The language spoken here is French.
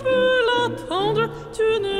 si tu ne